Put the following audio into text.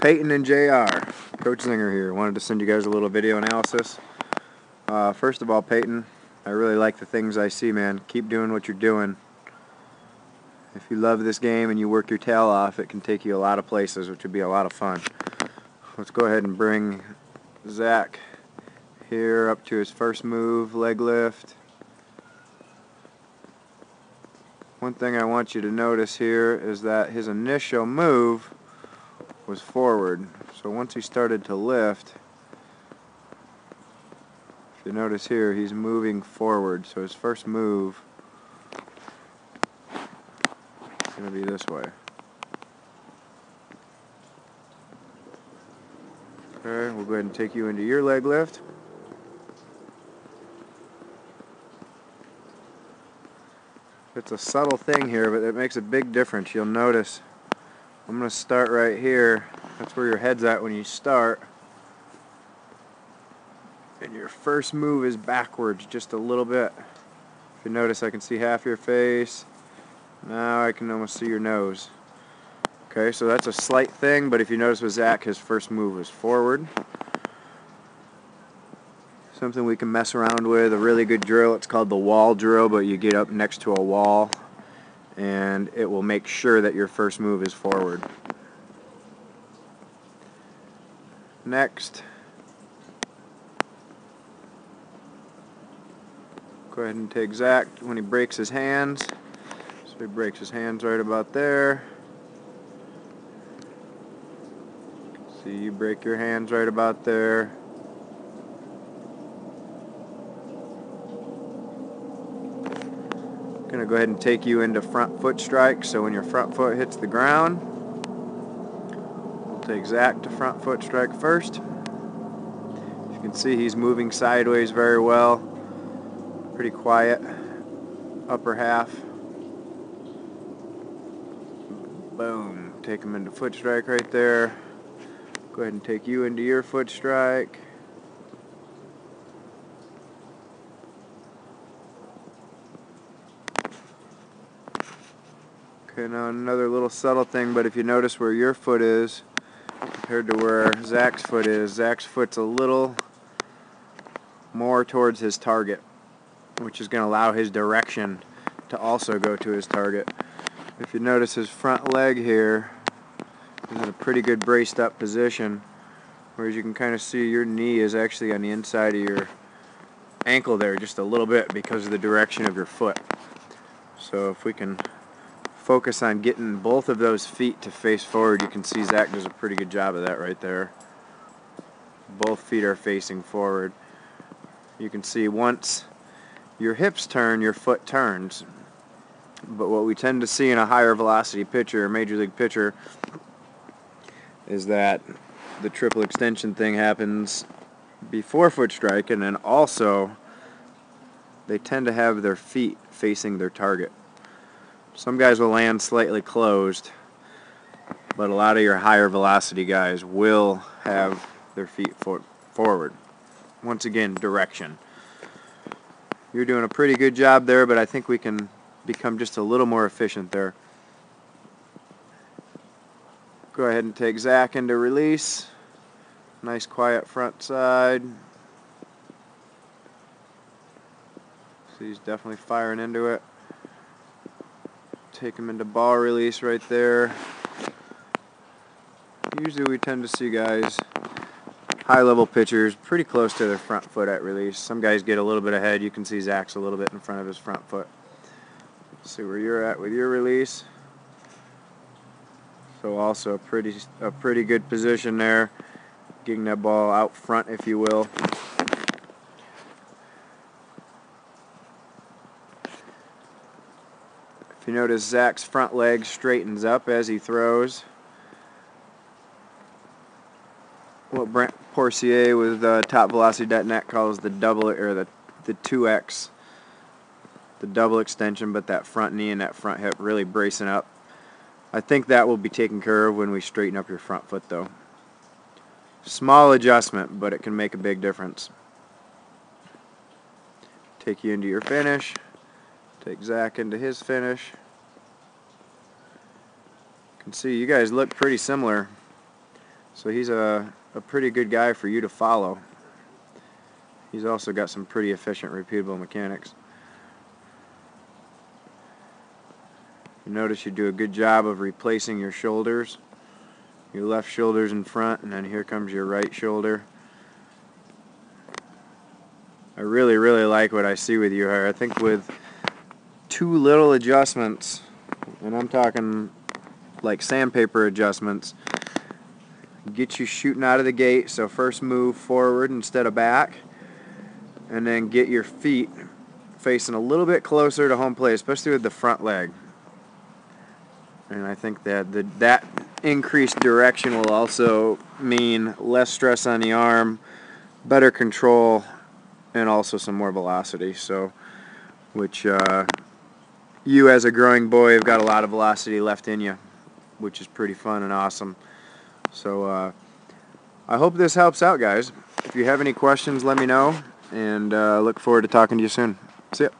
Peyton and JR. Coach Zinger here. Wanted to send you guys a little video analysis. Uh, first of all, Peyton, I really like the things I see, man. Keep doing what you're doing. If you love this game and you work your tail off, it can take you a lot of places, which would be a lot of fun. Let's go ahead and bring Zach here up to his first move, leg lift. One thing I want you to notice here is that his initial move was forward. So once he started to lift, if you notice here, he's moving forward. So his first move is going to be this way. Okay, we'll go ahead and take you into your leg lift. It's a subtle thing here, but it makes a big difference. You'll notice I'm going to start right here. That's where your head's at when you start. And your first move is backwards just a little bit. If you notice, I can see half your face. Now I can almost see your nose. Okay, so that's a slight thing, but if you notice with Zach, his first move was forward. Something we can mess around with, a really good drill. It's called the wall drill, but you get up next to a wall and it will make sure that your first move is forward. Next, go ahead and take Zach when he breaks his hands. So he breaks his hands right about there. See, you break your hands right about there. Gonna go ahead and take you into front foot strike. So when your front foot hits the ground, we'll take Zach to front foot strike first. You can see he's moving sideways very well. Pretty quiet. Upper half. Boom. Take him into foot strike right there. Go ahead and take you into your foot strike. Okay, now uh, another little subtle thing, but if you notice where your foot is compared to where Zach's foot is, Zach's foot's a little more towards his target, which is going to allow his direction to also go to his target. If you notice his front leg here is in a pretty good braced up position, whereas you can kind of see your knee is actually on the inside of your ankle there just a little bit because of the direction of your foot. So if we can focus on getting both of those feet to face forward. You can see Zach does a pretty good job of that right there. Both feet are facing forward. You can see once your hips turn, your foot turns. But what we tend to see in a higher velocity pitcher, major league pitcher, is that the triple extension thing happens before foot strike and then also they tend to have their feet facing their target. Some guys will land slightly closed, but a lot of your higher velocity guys will have their feet for forward. Once again, direction. You're doing a pretty good job there, but I think we can become just a little more efficient there. Go ahead and take Zach into release. Nice quiet front side. So he's definitely firing into it take them into ball release right there. Usually we tend to see guys, high level pitchers, pretty close to their front foot at release. Some guys get a little bit ahead. You can see Zach's a little bit in front of his front foot. Let's see where you're at with your release. So also a pretty, a pretty good position there, getting that ball out front if you will. You notice, Zach's front leg straightens up as he throws. What Brent Pourciau with uh, TopVelocity.net calls the double or the the 2x, the double extension, but that front knee and that front hip really bracing up. I think that will be taken care of when we straighten up your front foot, though. Small adjustment, but it can make a big difference. Take you into your finish. Take Zach into his finish. You can see you guys look pretty similar. So he's a, a pretty good guy for you to follow. He's also got some pretty efficient repeatable mechanics. You notice you do a good job of replacing your shoulders. Your left shoulder's in front and then here comes your right shoulder. I really, really like what I see with you here. I think with two little adjustments, and I'm talking like sandpaper adjustments, get you shooting out of the gate. So first move forward instead of back, and then get your feet facing a little bit closer to home plate, especially with the front leg. And I think that the, that increased direction will also mean less stress on the arm, better control, and also some more velocity. So, which uh, you as a growing boy have got a lot of velocity left in you, which is pretty fun and awesome. So uh, I hope this helps out, guys. If you have any questions, let me know, and uh, look forward to talking to you soon. See ya.